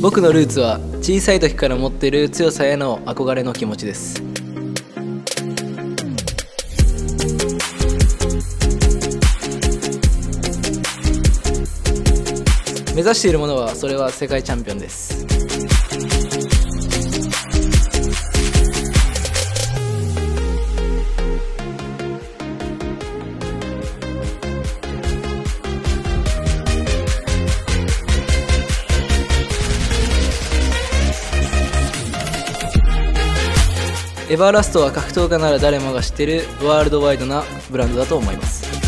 僕のルーツは小さい時から持ってる強さへの憧れの気持ちです。目指しているものはそれは世界チャンピオンです。エバーラストは格闘家なら誰もが知ってるワールドワイドなブランドだと思います。